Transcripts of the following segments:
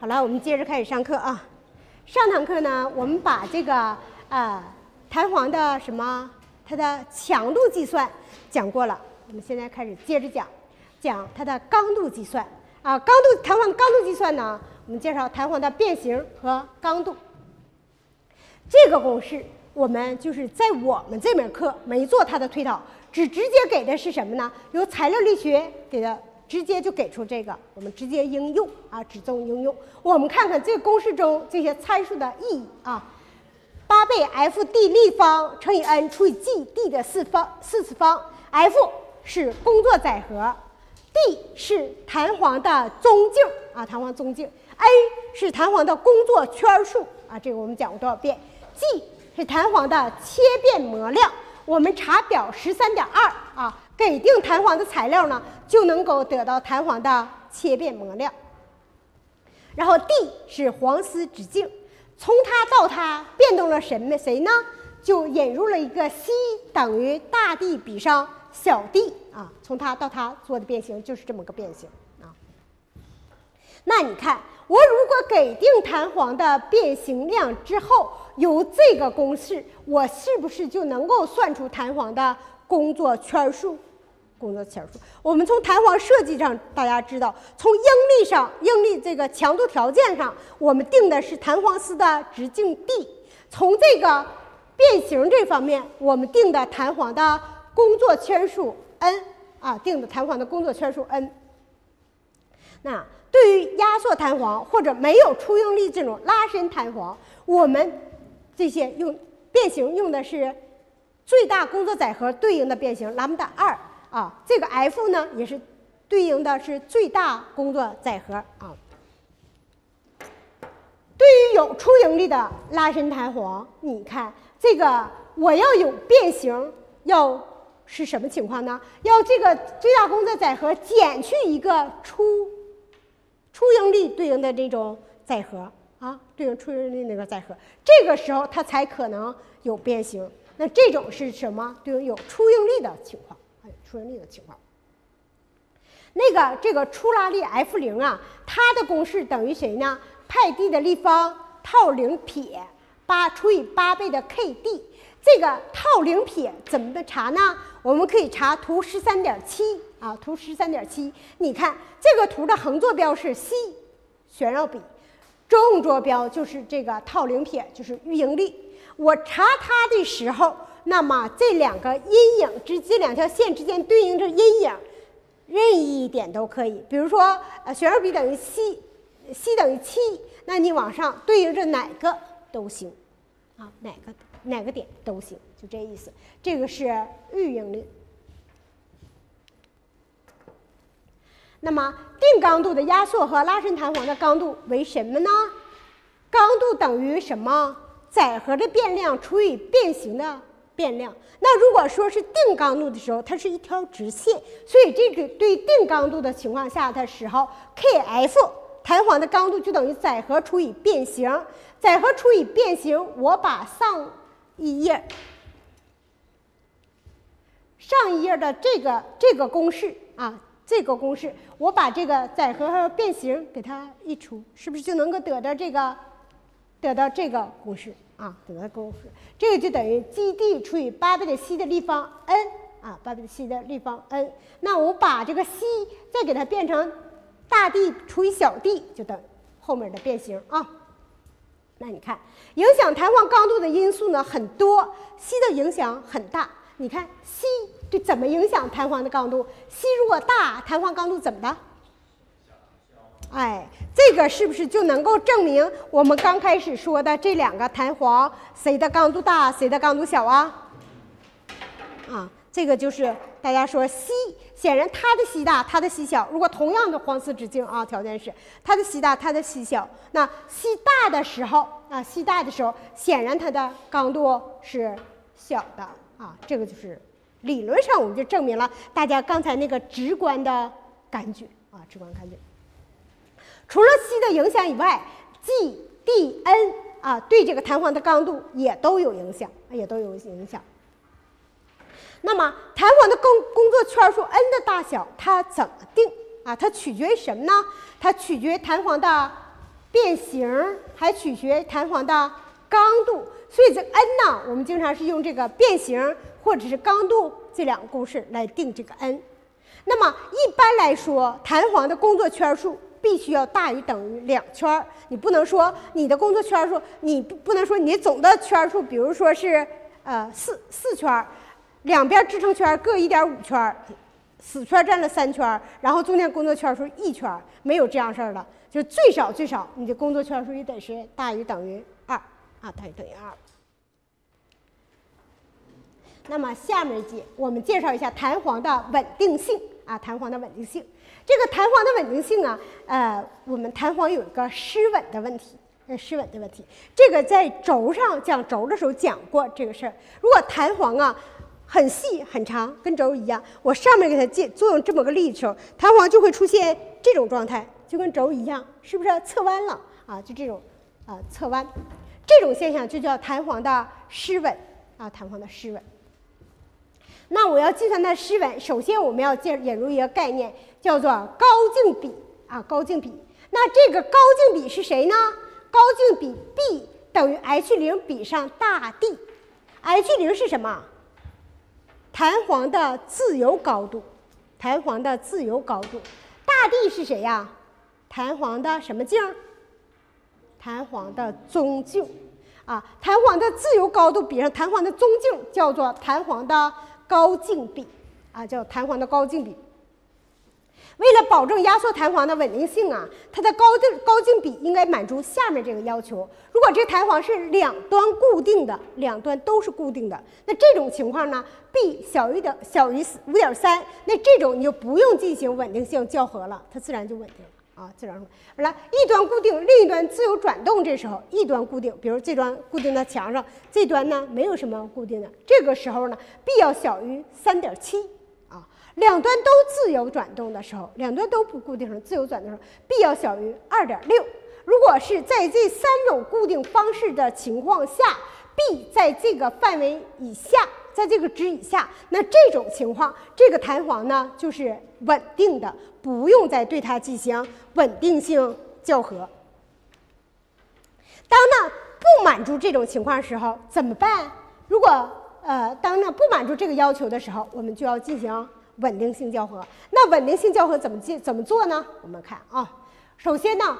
好了，我们接着开始上课啊。上堂课呢，我们把这个呃弹簧的什么它的强度计算讲过了，我们现在开始接着讲，讲它的刚度计算啊。刚度弹簧刚度计算呢，我们介绍弹簧的变形和刚度。这个公式我们就是在我们这门课没做它的推导，只直接给的是什么呢？由材料力学给的。直接就给出这个，我们直接应用啊，只做应用。我们看看这个公式中这些参数的意义啊。八倍 F d 立方乘以 n 除以 G d 的四方四次方，F 是工作载荷，d 是弹簧的中径啊，弹簧中径，a 是弹簧的工作圈数啊，这个我们讲过多少遍？G 是弹簧的切变模量，我们查表十三点二啊。给定弹簧的材料呢，就能够得到弹簧的切变模量。然后 d 是黄丝直径，从它到它变动了什么谁呢？就引入了一个 c 等于大 D 比上小 d 啊，从它到它做的变形就是这么个变形啊。那你看，我如果给定弹簧的变形量之后，由这个公式，我是不是就能够算出弹簧的工作圈数？工作圈数，我们从弹簧设计上，大家知道，从应力上，应力这个强度条件上，我们定的是弹簧丝的直径 d。从这个变形这方面，我们定的弹簧的工作圈数 n 啊，定的弹簧的工作圈数 n。那对于压缩弹簧或者没有出应力这种拉伸弹簧，我们这些用变形用的是最大工作载荷对应的变形，兰姆达二。啊，这个 F 呢也是对应的是最大工作载荷啊。对于有出应力的拉伸弹簧，你看这个我要有变形，要是什么情况呢？要这个最大工作载荷减去一个出出应力对应的这种载荷啊，对应出应力那个载荷，这个时候它才可能有变形。那这种是什么？对应有出应力的情况。出应力的情况，那个这个出拉力 F 零啊，它的公式等于谁呢？派 d 的立方套零撇八除以八倍的 kd。这个套零撇怎么的查呢？我们可以查图十三点七啊，图十三点七。你看这个图的横坐标是 c 旋绕比，纵坐标就是这个套零撇，就是预应力。我查它的时候。那么这两个阴影之这两条线之间对应着阴影，任意一点都可以。比如说，呃，旋绕比等于 c，c 等于七，那你往上对应着哪个都行，啊，哪个哪个点都行，就这意思。这个是预应力。那么定刚度的压缩和拉伸弹簧的刚度为什么呢？刚度等于什么？载荷的变量除以变形的。变量。那如果说是定刚度的时候，它是一条直线，所以这个对定刚度的情况下的时候，Kf 弹簧的刚度就等于载荷除以变形。载荷除以变形，我把上一页上一页的这个这个公式啊，这个公式，我把这个载荷和变形给它一除，是不是就能够得到这个得到这个公式？啊，得公式，这个就等于 Gd 除以八倍的 c 的立方 n 啊，八倍的 c 的立方 n。那我把这个 c 再给它变成大 D 除以小 d，就等后面的变形啊。那你看，影响弹簧刚度的因素呢很多，c 的影响很大。你看 c 对怎么影响弹簧的刚度？c 如果大，弹簧刚度怎么的？哎，这个是不是就能够证明我们刚开始说的这两个弹簧谁的刚度大，谁的刚度小啊？啊，这个就是大家说 C，显然它的 C 大，它的 C 小。如果同样的黄丝直径啊，条件是它的 C 大，它的 C 小。那 C 大的时候啊，C 大的时候，显然它的刚度是小的啊。这个就是理论上我们就证明了大家刚才那个直观的感觉啊，直观感觉。除了 c 的影响以外，G、D、N 啊，对这个弹簧的刚度也都有影响，也都有影响。那么弹簧的工工作圈数 n 的大小，它怎么定啊？它取决于什么呢？它取决于弹簧的变形还取决于弹簧的刚度，所以这 n 呢，我们经常是用这个变形或者是刚度这两个公式来定这个 n。那么一般来说，弹簧的工作圈数必须要大于等于两圈你不能说你的工作圈数，你不不能说你总的圈数，比如说是呃四四圈两边支撑圈各一点五圈死圈占了三圈然后中间工作圈数一圈没有这样事儿的，就是最少最少你的工作圈数也得是大于等于二啊，大于等于二。那么下面一节我们介绍一下弹簧的稳定性啊，弹簧的稳定性。这个弹簧的稳定性啊，呃，我们弹簧有一个失稳的问题，呃，失稳的问题。这个在轴上讲轴的时候讲过这个事儿。如果弹簧啊很细很长，跟轴一样，我上面给它借作用这么个力的时候，弹簧就会出现这种状态，就跟轴一样，是不是侧弯了啊？就这种啊侧弯，这种现象就叫弹簧的失稳啊，弹簧的失稳。那我要计算它的失稳，首先我们要介引入一个概念，叫做高径比啊，高径比。那这个高径比是谁呢？高径比 B 等于 h 零比上大 D，h 零是什么？弹簧的自由高度，弹簧的自由高度。大 D 是谁呀？弹簧的什么径？弹簧的中径啊，弹簧的自由高度比上弹簧的中径，叫做弹簧的。高径比啊，叫弹簧的高径比。为了保证压缩弹簧的稳定性啊，它的高径高径比应该满足下面这个要求：如果这弹簧是两端固定的，两端都是固定的，那这种情况呢，B 小于等小于五点三，那这种你就不用进行稳定性校核了，它自然就稳定了。啊，自然说，好了，一端固定，另一端自由转动。这时候，一端固定，比如这端固定在墙上，这端呢没有什么固定的。这个时候呢，B 要小于三点七啊。两端都自由转动的时候，两端都不固定上，自由转动的时候，B 要小于二点六。如果是在这三种固定方式的情况下，B 在这个范围以下。在这个值以下，那这种情况，这个弹簧呢就是稳定的，不用再对它进行稳定性校核。当呢不满足这种情况时候怎么办？如果呃当呢不满足这个要求的时候，我们就要进行稳定性校核。那稳定性校核怎么进怎么做呢？我们看啊，首先呢。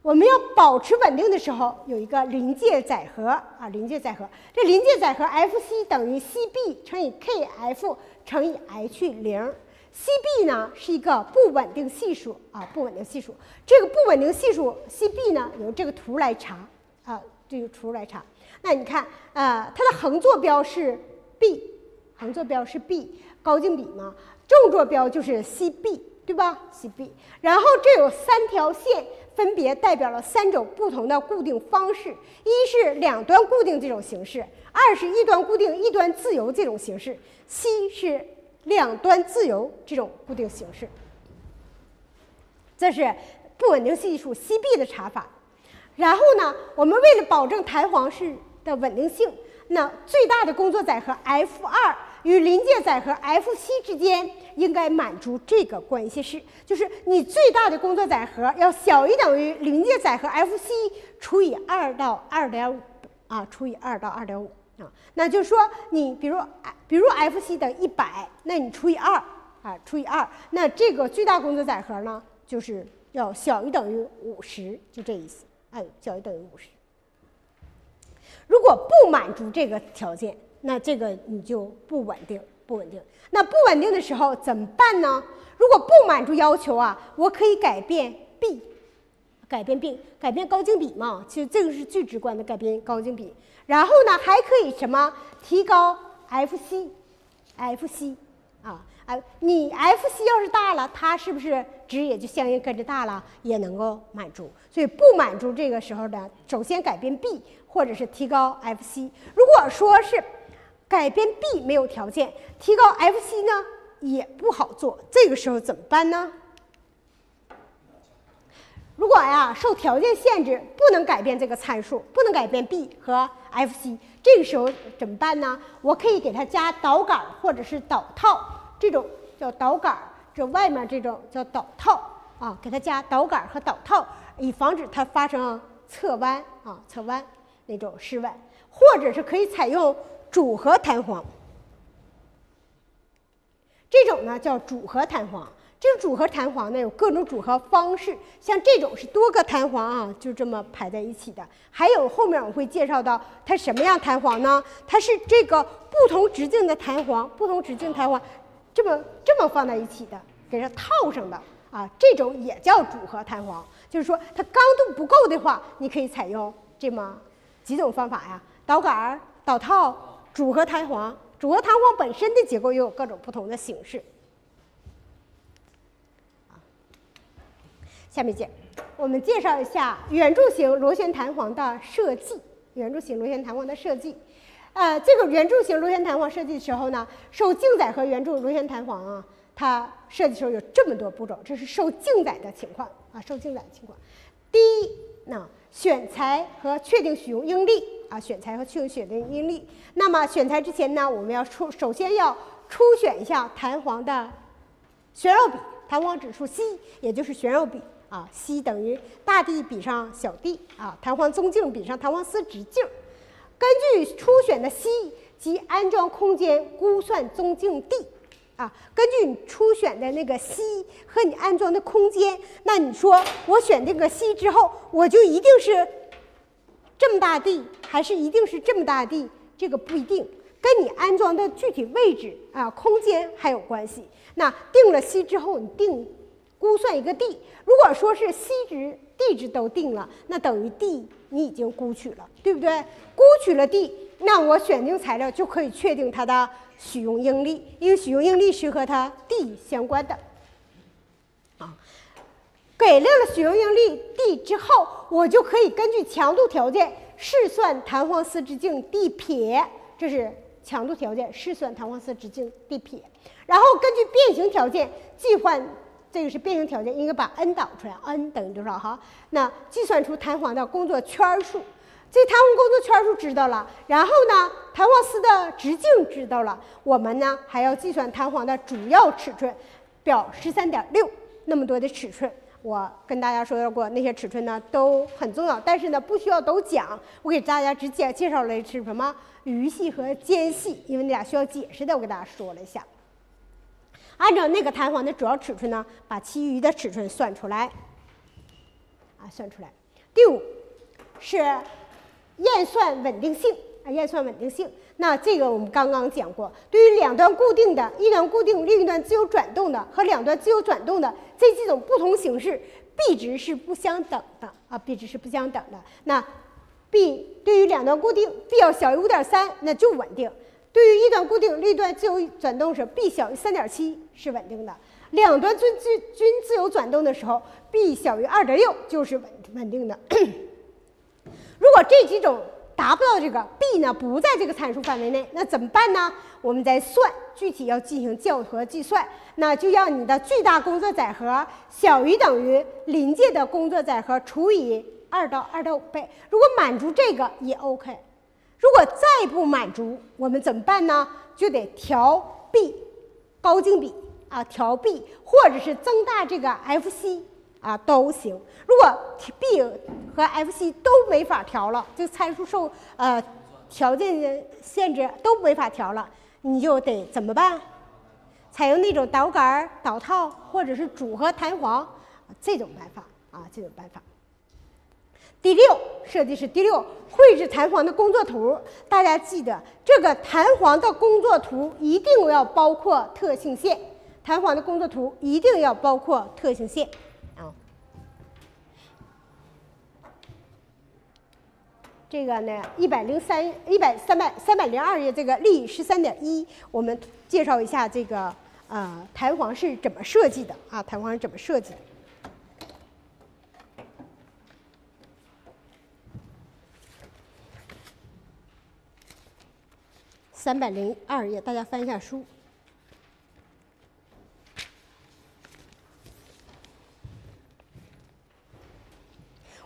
我们要保持稳定的时候，有一个临界载荷啊，临界载荷。这临界载荷 Fc 等于 Cb 乘以 Kf 乘以 h 零。Cb 呢是一个不稳定系数啊，不稳定系数。这个不稳定系数 Cb 呢，由这个图来查啊，这个图来查。那你看，呃，它的横坐标是 B，横坐标是 B，高径比嘛，纵坐标就是 Cb，对吧？Cb，然后这有三条线。分别代表了三种不同的固定方式：一是两端固定这种形式；二是一端固定一端自由这种形式；C 是两端自由这种固定形式。这是不稳定系数 Cb 的查法。然后呢，我们为了保证弹簧式的稳定性，那最大的工作载荷 F 二。与临界载荷 Fc 之间应该满足这个关系式，就是你最大的工作载荷要小于等于临界载荷 Fc 除以二到二点五啊，除以二到二点五啊，那就是说你比如比如 Fc 等于一百，那你除以二啊，除以二，那这个最大工作载荷呢，就是要小于等于五十，就这意思，哎，小于等于五十。如果不满足这个条件。那这个你就不稳定，不稳定。那不稳定的时候怎么办呢？如果不满足要求啊，我可以改变 B，改变 B，改变高径比嘛。其实这个是最直观的改变高径比。然后呢，还可以什么提高 Fc，Fc 啊，哎，你 Fc 要是大了，它是不是值也就相应跟着大了，也能够满足。所以不满足这个时候的，首先改变 B，或者是提高 Fc。如果说是改变 B 没有条件，提高 Fc 呢也不好做。这个时候怎么办呢？如果呀受条件限制，不能改变这个参数，不能改变 B 和 Fc，这个时候怎么办呢？我可以给它加导杆或者是导套，这种叫导杆，这外面这种叫导套啊，给它加导杆和导套，以防止它发生侧弯啊侧弯那种失稳，或者是可以采用组合弹簧。这种呢叫组合弹簧。这个组合弹簧呢有各种组合方式，像这种是多个弹簧啊，就这么排在一起的。还有后面我会介绍到它什么样弹簧呢？它是这个不同直径的弹簧，不同直径弹簧这么这么放在一起的，给它套上的啊，这种也叫组合弹簧。就是说它刚度不够的话，你可以采用这么几种方法呀：导杆、导套、组合弹簧。组合弹簧本身的结构又有各种不同的形式。下面见，我们介绍一下圆柱形螺旋弹簧的设计。圆柱形螺旋弹簧的设计，呃，这个圆柱形螺旋弹簧设计的时候呢，受静载和圆柱螺旋弹簧啊，它设计时候有这么多步骤，这是受静载的情况啊，受静载的情况。第一，那选材和确定使用应力啊，选材和确定选定应力。那么选材之前呢，我们要初首先要初选一下弹簧的旋绕比，弹簧指数 c，也就是旋绕比。啊，c 等于大 D 比上小 d 啊，弹簧中径比上弹簧丝直径。根据初选的 c 及安装空间估算中径 d 啊，根据你初选的那个 c 和你安装的空间，那你说我选这个 c 之后，我就一定是这么大 d，还是一定是这么大 d？这个不一定，跟你安装的具体位置啊、空间还有关系。那定了 c 之后，你定。估算一个 d，如果说是 c 值、d 值都定了，那等于 d 你已经估取了，对不对？估取了 d，那我选定材料就可以确定它的使用应力，因为使用应力是和它 d 相关的。啊，给定了使用应力 d 之后，我就可以根据强度条件试算弹簧丝直径 d 撇，这是强度条件，试算弹簧丝直径 d 撇，然后根据变形条件计算。这个是变形条件，应该把 n 导出来，n 等于多少？哈，那计算出弹簧的工作圈数，这弹簧工作圈数知道了，然后呢，弹簧丝的直径知道了，我们呢还要计算弹簧的主要尺寸，表十三点六那么多的尺寸，我跟大家说到过，那些尺寸呢都很重要，但是呢不需要都讲，我给大家只介介绍了是什么鱼系和间系，因为那俩需要解释的，我给大家说了一下。按照那个弹簧的主要尺寸呢，把其余的尺寸算出来，啊，算出来。第五是验算稳定性啊，验算稳定性。那这个我们刚刚讲过，对于两端固定的、一端固定、另一端自由转动的和两端自由转动的这几种不同形式，b 值是不相等的啊，b 值是不相等的。那 b 对于两端固定，b 要小于五点三，那就稳定。对于一端固定，另一端自由转动时，b 小于三点七是稳定的；两端均均均自由转动的时候，b 小于二点六就是稳稳定的。如果这几种达不到这个，b 呢不在这个参数范围内，那怎么办呢？我们再算，具体要进行校和计算，那就要你的最大工作载荷小于等于临界的工作载荷除以二到二点五倍。如果满足这个也 OK。如果再不满足，我们怎么办呢？就得调 B 高径比啊，调 B，或者是增大这个 FC 啊都行。如果 B 和 FC 都没法调了，就参数受呃条件限制都没法调了，你就得怎么办？采用那种导杆、导套或者是组合弹簧这种办法啊，这种办法。第六设计是第六绘制弹簧的工作图，大家记得这个弹簧的工作图一定要包括特性线，弹簧的工作图一定要包括特性线啊。这个呢，一百零三一百三百三百零二页这个例十三点一，我们介绍一下这个呃弹簧是怎么设计的啊？弹簧是怎么设计的？三百零二页，大家翻一下书。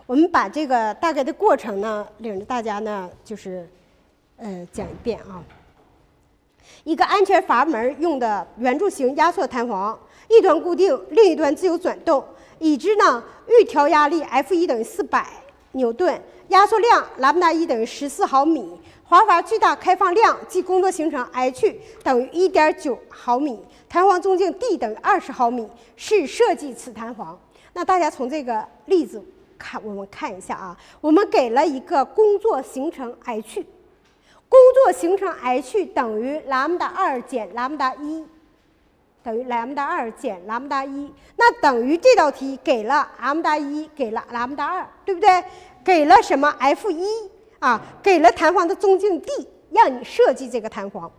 我们把这个大概的过程呢，领着大家呢，就是呃讲一遍啊。一个安全阀门用的圆柱形压缩弹簧，一端固定，另一端自由转动。已知呢，预调压力 F 一等于四百牛顿，压缩量兰姆达一等于十四毫米，滑阀最大开放量即工作行程 h 等于一点九毫米，弹簧中径 d 等于二十毫米，是设计此弹簧。那大家从这个例子看，我们看一下啊，我们给了一个工作行程 h。工作行程 h 等于兰姆达二减兰姆达一，等于兰姆达二减兰姆达一。那等于这道题给了兰姆达一，给了兰姆达二，对不对？给了什么 F 一啊？给了弹簧的中径 d，让你设计这个弹簧。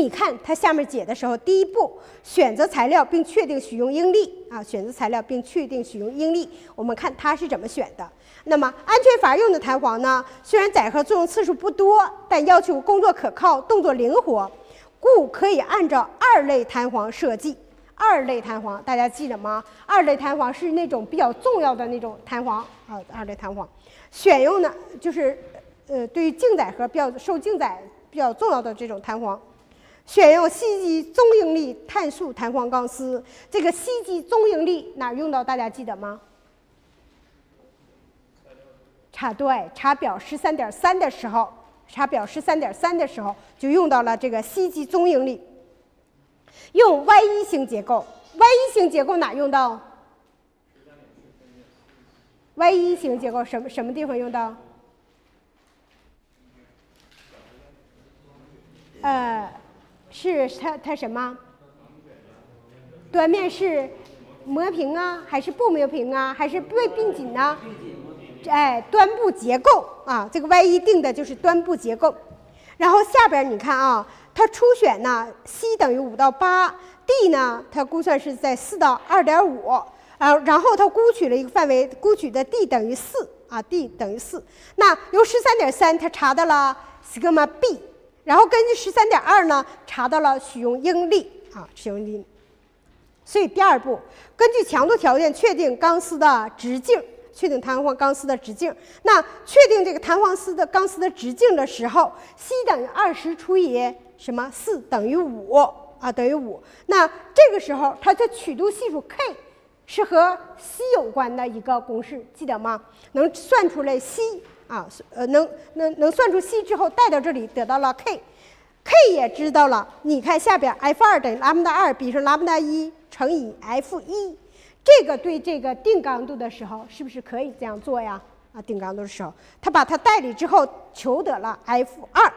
你看它下面解的时候，第一步选择材料并确定许用应力啊，选择材料并确定许用应力。我们看它是怎么选的。那么安全阀用的弹簧呢？虽然载荷作用次数不多，但要求工作可靠、动作灵活，故可以按照二类弹簧设计。二类弹簧大家记得吗？二类弹簧是那种比较重要的那种弹簧啊。二类弹簧选用呢，就是呃，对于静载荷比较受静载比较重要的这种弹簧，选用吸积中应力碳素弹簧钢丝。这个吸积中应力哪用到？大家记得吗？查对，查表十三点三的时候，查表十三点三的时候就用到了这个吸积中应力。用 Y 一型结构，Y 一型结构哪用到？Y 一型结构什么什么地方用到？呃，是它它什么？端面是磨平啊，还是不磨平啊，还是被并紧呢？哎，端部结构啊，这个 Y 一定的就是端部结构。然后下边你看啊，它初选呢，C 等于五到八，D 呢，它估算是在四到二点五，啊，然后它估取了一个范围，估取的 D 等于四啊，D 等于四。那由十三点三，它查到了 sigma b，然后根据十三点二呢，查到了许用应力啊，许用应力。所以第二步，根据强度条件确定钢丝的直径。确定弹簧钢丝的直径。那确定这个弹簧丝的钢丝的直径的时候，c 等于二十除以什么？四等于五啊，等于五。那这个时候它的曲度系数 k 是和 c 有关的一个公式，记得吗？能算出来 c 啊，呃，能能能算出 c 之后带到这里得到了 k，k 也知道了。你看下边 f 二等于拉姆达二比上拉姆达一乘以 f 一。这个对这个定刚度的时候，是不是可以这样做呀？啊，定刚度的时候，他把它代理之后，求得了 F 二，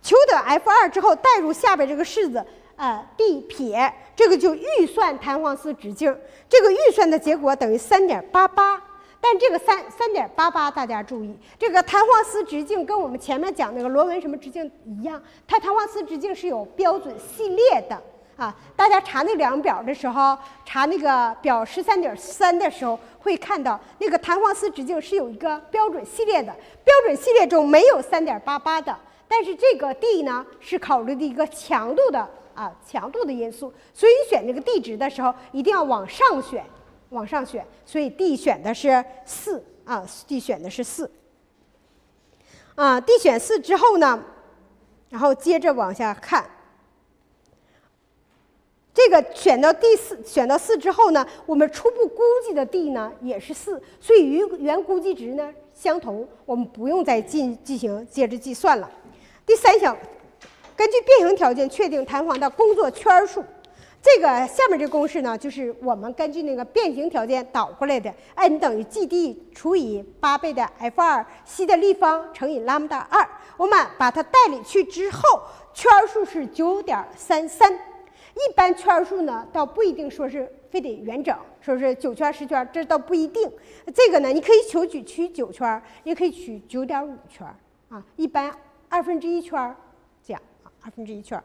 求得 F 二之后，代入下边这个式子，呃，D 撇，这个就预算弹簧丝直径，这个预算的结果等于三点八八。但这个三三点八八，大家注意，这个弹簧丝直径跟我们前面讲那个螺纹什么直径一样，它弹簧丝直径是有标准系列的。啊，大家查那两表的时候，查那个表十三点三的时候，会看到那个弹簧丝直径是有一个标准系列的，标准系列中没有三点八八的，但是这个 D 呢是考虑的一个强度的啊强度的因素，所以你选这个 D 值的时候一定要往上选，往上选，所以 D 选的是四啊，D 选的是四啊，D 选四之后呢，然后接着往下看。这个选到第四，选到四之后呢，我们初步估计的 D 呢也是四，所以与原估计值呢相同，我们不用再进进行接着计算了。第三项，根据变形条件确定弹簧的工作圈数。这个下面这个公式呢，就是我们根据那个变形条件导过来的，n 等于 Gd 除以八倍的 F 二 c 的立方乘以拉姆达二。我们把它代理去之后，圈数是九点三三。一般圈数呢，倒不一定说是非得圆整，说是九圈十圈，这倒不一定。这个呢，你可以求取取九圈，也可以取九点五圈啊。一般二分之一圈这样啊，二分之一圈。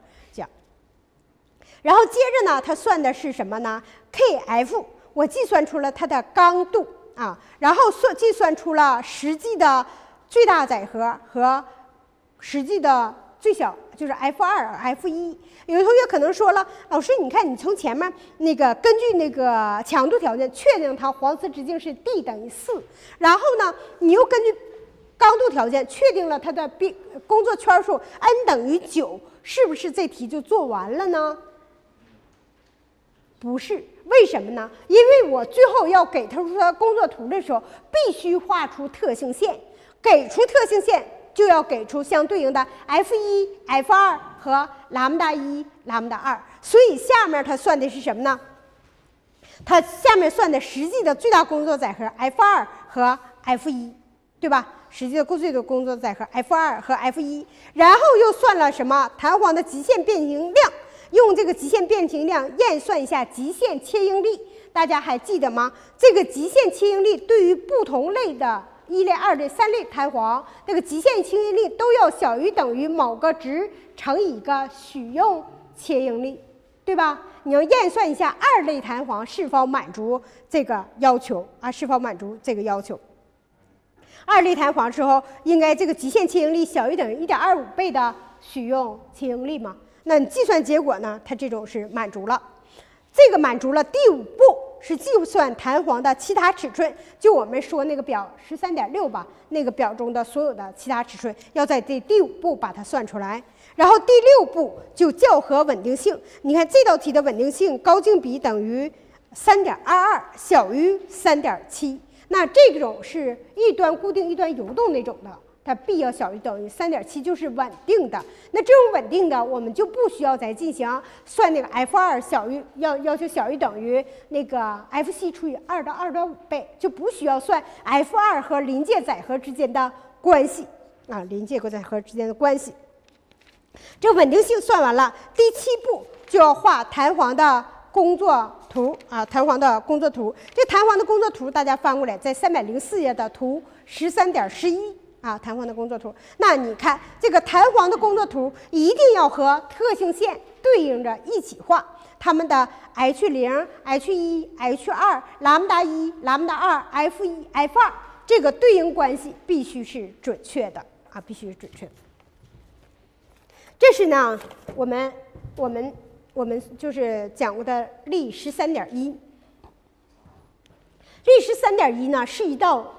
然后接着呢，它算的是什么呢？Kf，我计算出了它的刚度啊，然后算计算出了实际的最大载荷和实际的。最小就是 F 二、F 一。有的同学可能说了，老师，你看你从前面那个根据那个强度条件确定它黄丝直径是 D 等于四，然后呢，你又根据刚度条件确定了它的 b 工作圈数 n 等于九，是不是这题就做完了呢？不是，为什么呢？因为我最后要给他说工作图的时候，必须画出特性线，给出特性线就要给出相对应的 f 一、f 二和兰姆达一、兰姆达二，所以下面它算的是什么呢？它下面算的实际的最大工作载荷 f 二和 f 一，对吧？实际的最大工作载荷 f 二和 f 一，然后又算了什么？弹簧的极限变形量。用这个极限变形量验算一下极限切应力，大家还记得吗？这个极限切应力对于不同类的一类、二类、三类弹簧，这个极限切应力都要小于等于某个值乘以一个许用切应力，对吧？你要验算一下二类弹簧是否满足这个要求啊？是否满足这个要求？二类弹簧时候，应该这个极限切应力小于等于一点二五倍的许用切应力吗？那你计算结果呢？它这种是满足了，这个满足了。第五步是计算弹簧的其他尺寸，就我们说那个表十三点六吧，那个表中的所有的其他尺寸要在这第五步把它算出来。然后第六步就校核稳定性。你看这道题的稳定性高径比等于三点二二，小于三点七。那这种是一端固定一端游动那种的。它 b 要小于等于三点七，就是稳定的。那这种稳定的，我们就不需要再进行算那个 f 二小于要要求小于等于那个 f c 除以二到二点五倍，就不需要算 f 二和临界载荷之间的关系啊，临界过载荷之间的关系。这稳定性算完了，第七步就要画弹簧的工作图啊，弹簧的工作图。这弹簧的工作图大家翻过来，在三百零四页的图十三点十一。啊，弹簧的工作图，那你看这个弹簧的工作图一定要和特性线对应着一起画，它们的 h 零、h 一、h 二、兰姆达一、兰姆达二、f 一、f 二这个对应关系必须是准确的啊，必须是准确。这是呢，我们我们我们就是讲过的例十三点一，例十三点一呢是一道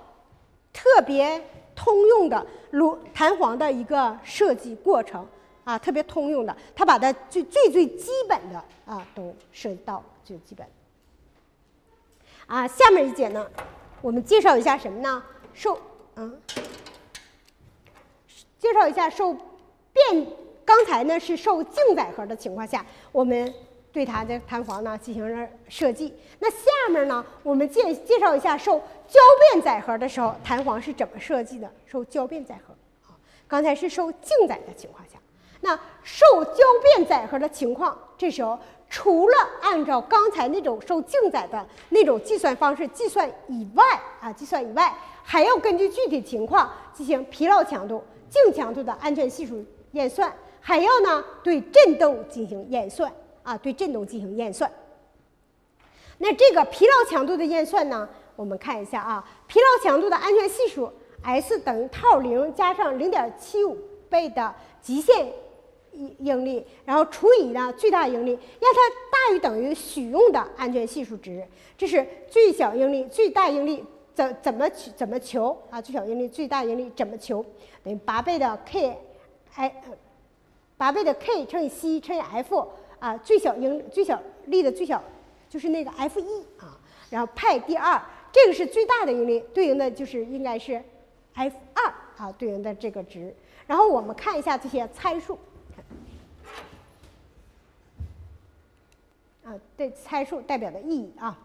特别。通用的螺弹簧的一个设计过程啊，特别通用的，它把它最最最基本的啊都涉及到最基本。啊，下面一节呢，我们介绍一下什么呢？受嗯，介绍一下受变，刚才呢是受静载荷的情况下，我们。对它的弹簧呢进行了设计。那下面呢，我们介介绍一下受交变载荷的时候，弹簧是怎么设计的？受交变载荷啊，刚才是受静载的情况下，那受交变载荷的情况，这时候除了按照刚才那种受静载的那种计算方式计算以外啊，计算以外，还要根据具体情况进行疲劳强度、静强度的安全系数验算，还要呢对振动进行验算。啊，对振动进行验算。那这个疲劳强度的验算呢？我们看一下啊，疲劳强度的安全系数 S 等于套零加上零点七五倍的极限应力，然后除以呢最大应力，让它大于等于许用的安全系数值。这是最小应力、最大应力怎怎么求怎么求啊？最小应力、最大应力怎么求？等于八倍的 K，哎，八倍的 K 乘以 C 乘以 F。啊，最小应最小力的最小就是那个 F 一啊，然后派第二，这个是最大的应力，对应的就是应该是 F 二啊，对应的这个值。然后我们看一下这些参数，啊，对参数代表的意义啊。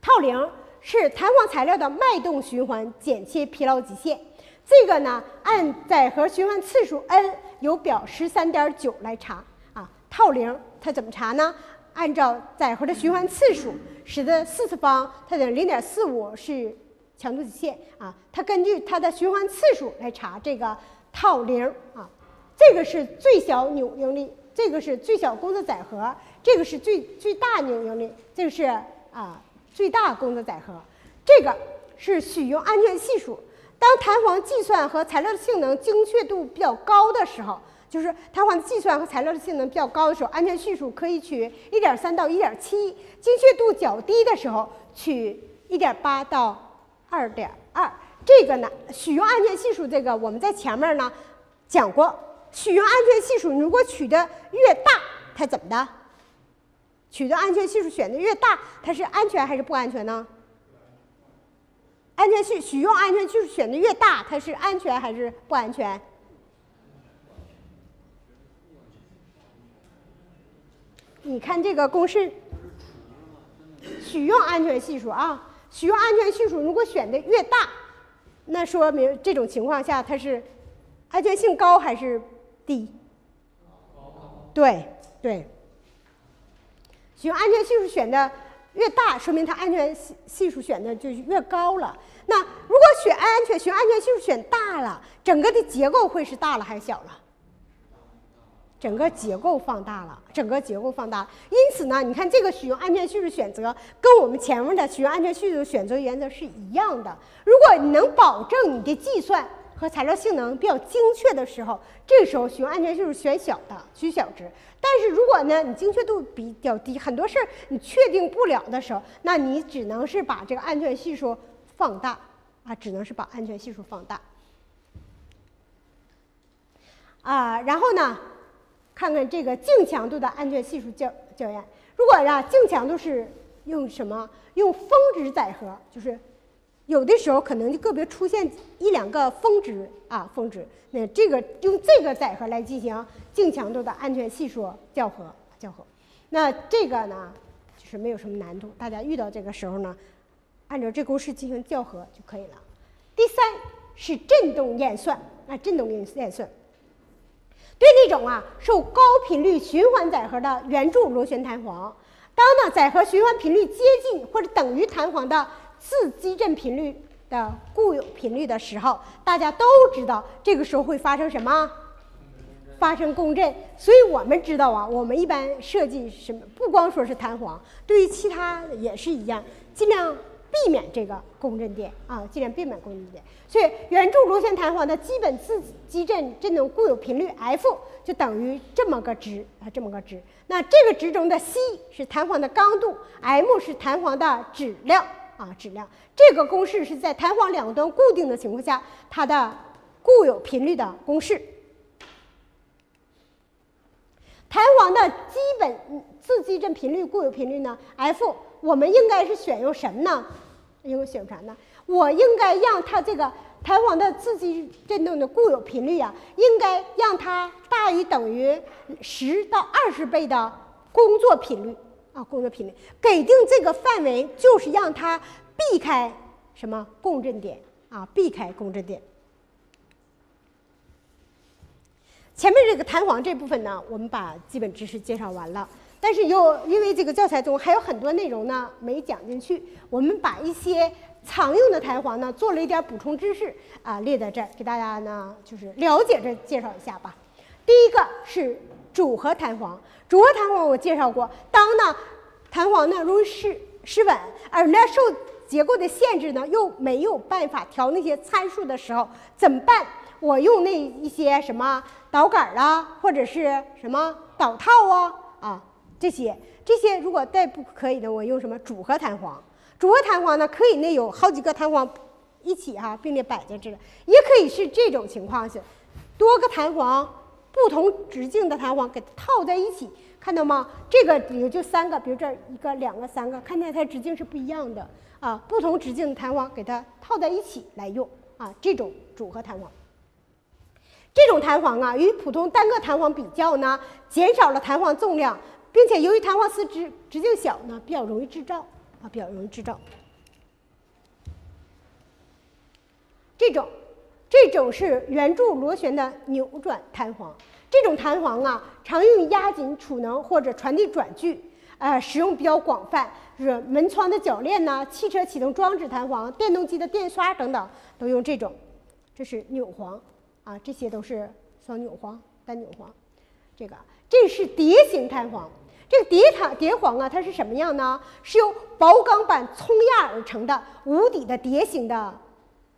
套零是弹簧材料的脉动循环剪切疲劳极限，这个呢按载荷循环次数 n 由表十三点九来查。套零它怎么查呢？按照载荷的循环次数，使得四次方它的零点四五是强度极限啊。它根据它的循环次数来查这个套零啊。这个是最小扭应力，这个是最小工作载荷，这个是最最大扭应力，这个是啊最大工作载荷。这个是使用安全系数。当弹簧计算和材料的性能精确度比较高的时候。就是弹簧计算和材料的性能比较高的时候，安全系数可以取一点三到一点七；精确度较低的时候，取一点八到二点二。这个呢，许用安全系数这个我们在前面呢讲过，许用安全系数如果取的越大，它怎么的？取的安全系数选的越大，它是安全还是不安全呢？安全系许用安全系数选的越大，它是安全还是不安全？你看这个公式，许用安全系数啊，许用安全系数如果选的越大。那说明这种情况下，它是安全性高还是低？对对，许用安全系数选的越大，说明它安全系数选的就越高了。那如果选安全，选安全系数选大了，整个的结构会是大了还是小了？整个结构放大了，整个结构放大。因此呢，你看这个使用安全系数选择跟我们前面的使用安全系数选择原则是一样的。如果你能保证你的计算和材料性能比较精确的时候，这个时候使用安全系数选小的，取小值。但是如果呢，你精确度比较低，很多事儿你确定不了的时候，那你只能是把这个安全系数放大啊，只能是把安全系数放大啊，然后呢？看看这个净强度的安全系数校校验。如果呀，净强度是用什么？用峰值载荷，就是有的时候可能就个别出现一两个峰值啊，峰值。那这个用这个载荷来进行净强度的安全系数校核校核。那这个呢，就是没有什么难度，大家遇到这个时候呢，按照这公式进行校核就可以了。第三是振动验算啊，振动验验算。对那种啊受高频率循环载荷的圆柱螺旋弹簧，当呢载荷循环频率接近或者等于弹簧的自激振频率的固有频率的时候，大家都知道这个时候会发生什么？发生共振。所以我们知道啊，我们一般设计什么，不光说是弹簧，对于其他也是一样，尽量。避免这个共振点啊，尽量避免共振点。所以圆柱螺旋弹簧的基本自激振振动固有频率 F 就等于这么个值啊，这么个值。那这个值中的 C 是弹簧的刚度，M 是弹簧的质量啊，质量。这个公式是在弹簧两端固定的情况下，它的固有频率的公式。弹簧的基本自激振频率固有频率呢？F。我们应该是选用什么呢？应该选啥呢？我应该让它这个弹簧的自激振动的固有频率啊，应该让它大于等于十到二十倍的工作频率啊，工作频率。给定这个范围，就是让它避开什么共振点啊，避开共振点。前面这个弹簧这部分呢，我们把基本知识介绍完了。但是又因为这个教材中还有很多内容呢没讲进去，我们把一些常用的弹簧呢做了一点补充知识啊列在这儿，给大家呢就是了解着介绍一下吧。第一个是组合弹簧，组合弹簧我介绍过，当呢弹簧呢容易失失稳，而呢受结构的限制呢又没有办法调那些参数的时候怎么办？我用那一些什么导杆啦，或者是什么导套啊啊。这些这些如果再不可以的，我用什么组合弹簧？组合弹簧呢，可以内有好几个弹簧一起哈，并列摆在这儿，也可以是这种情况是多个弹簧，不同直径的弹簧给它套在一起，看到吗？这个也就三个，比如这一个、两个、三个，看见它直径是不一样的啊，不同直径的弹簧给它套在一起来用啊，这种组合弹簧。这种弹簧啊，与普通单个弹簧比较呢，减少了弹簧重量。并且由于弹簧丝直直径小呢，比较容易制造啊，比较容易制造。这种这种是圆柱螺旋的扭转弹簧，这种弹簧啊，常用于压紧储能或者传递转距，呃，使用比较广泛，是门窗的铰链呐，汽车启动装置弹簧，电动机的电刷等等都用这种。这是扭簧啊，这些都是双扭簧、单扭簧，这个。这是蝶形弹簧，这个蝶塔蝶簧啊，它是什么样呢？是由薄钢板冲压而成的无底的蝶形的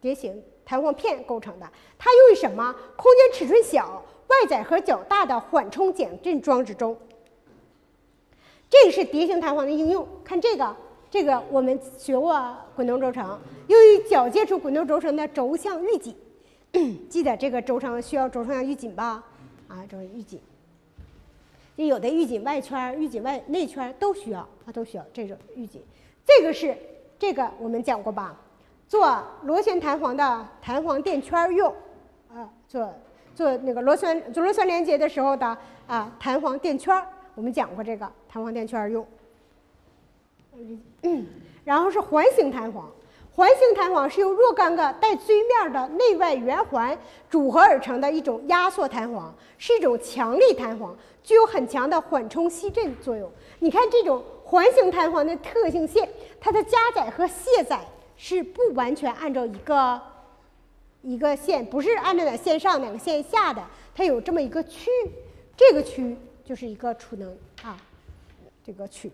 蝶形弹簧片构成的。它用于什么？空间尺寸小、外载荷较大的缓冲减震装置中。这个是蝶形弹簧的应用。看这个，这个我们学过滚动轴承，用于铰接触滚动轴承的轴向预紧，记得这个轴承需要轴承向预紧吧？啊，轴预紧。有的预紧外圈、预紧外内圈都需要，它都需要这种预紧。这个是这个我们讲过吧？做螺旋弹簧的弹簧垫圈用，啊，做做那个螺旋做螺旋连接的时候的啊弹簧垫圈，我们讲过这个弹簧垫圈用。然后是环形弹簧，环形弹簧是由若干个带锥面的内外圆环组合而成的一种压缩弹簧，是一种强力弹簧，具有很强的缓冲吸震作用。你看这种环形弹簧的特性线，它的加载和卸载是不完全按照一个一个线，不是按照两线上两个线下的，它有这么一个区，这个区就是一个储能啊，这个区。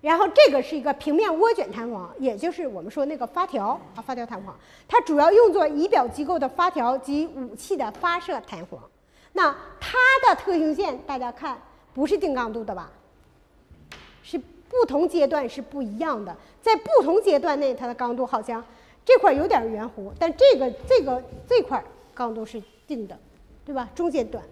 然后这个是一个平面涡卷弹簧，也就是我们说那个发条啊，发条弹簧，它主要用作仪表机构的发条及武器的发射弹簧。那它的特性线，大家看不是定刚度的吧？是不同阶段是不一样的，在不同阶段内，它的刚度好像这块有点圆弧，但这个这个这块刚度是定的，对吧？中间段。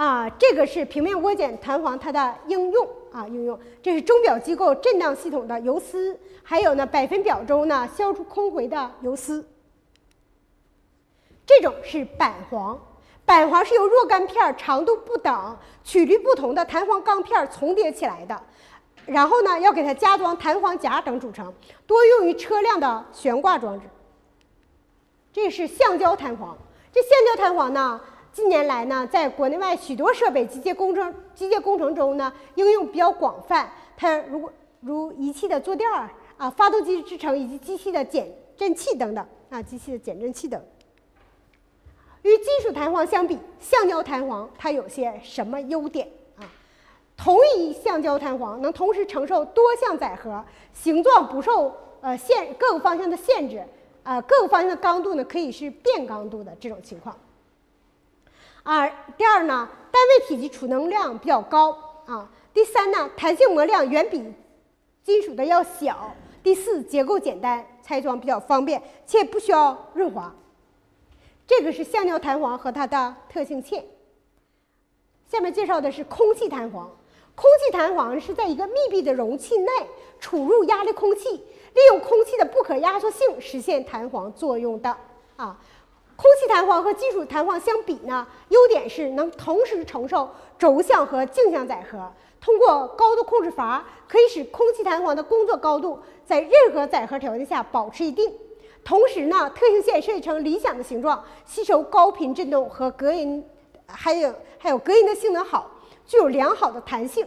啊，这个是平面涡卷弹簧它的应用啊，应用这是钟表机构振荡系统的游丝，还有呢百分表中呢消除空回的游丝。这种是板簧，板簧是由若干片长度不等、曲率不同的弹簧钢片重叠起来的，然后呢要给它加装弹簧夹等组成，多用于车辆的悬挂装置。这是橡胶弹簧，这橡胶弹簧呢？近年来呢，在国内外许多设备机械工程机械工程中呢，应用比较广泛。它如果如仪器的坐垫儿啊、发动机支撑以及机器的减震器等等啊，机器的减震器等。与金属弹簧相比，橡胶弹簧它有些什么优点啊？同一橡胶弹簧能同时承受多项载荷，形状不受呃限各个方向的限制，啊，各个方向的刚度呢可以是变刚度的这种情况。啊，第二呢，单位体积储能量比较高啊。第三呢，弹性模量远比金属的要小。第四，结构简单，拆装比较方便，且不需要润滑。这个是橡胶弹簧和它的特性线。下面介绍的是空气弹簧。空气弹簧是在一个密闭的容器内储入压力空气，利用空气的不可压缩性实现弹簧作用的啊。空气弹簧和金属弹簧相比呢，优点是能同时承受轴向和径向载荷。通过高度控制阀，可以使空气弹簧的工作高度在任何载荷条件下保持一定。同时呢，特性线设计成理想的形状，吸收高频振动和隔音，还有还有隔音的性能好，具有良好的弹性。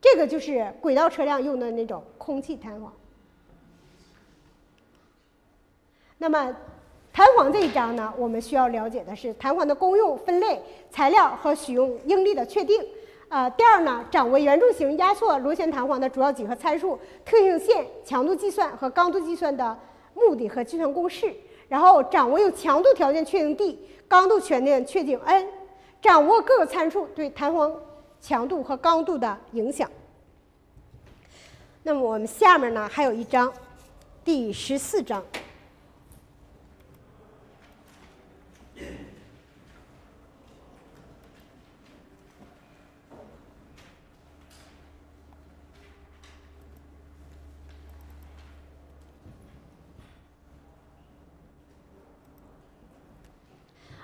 这个就是轨道车辆用的那种空气弹簧。那么，弹簧这一章呢，我们需要了解的是弹簧的功用、分类、材料和使用应力的确定。呃，第二呢，掌握圆柱形压缩螺旋弹簧的主要几何参数、特性线、强度计算和刚度计算的目的和计算公式。然后，掌握用强度条件确定 D，刚度条件确定 N，掌握各个参数对弹簧强度和刚度的影响。那么，我们下面呢还有一章，第十四章。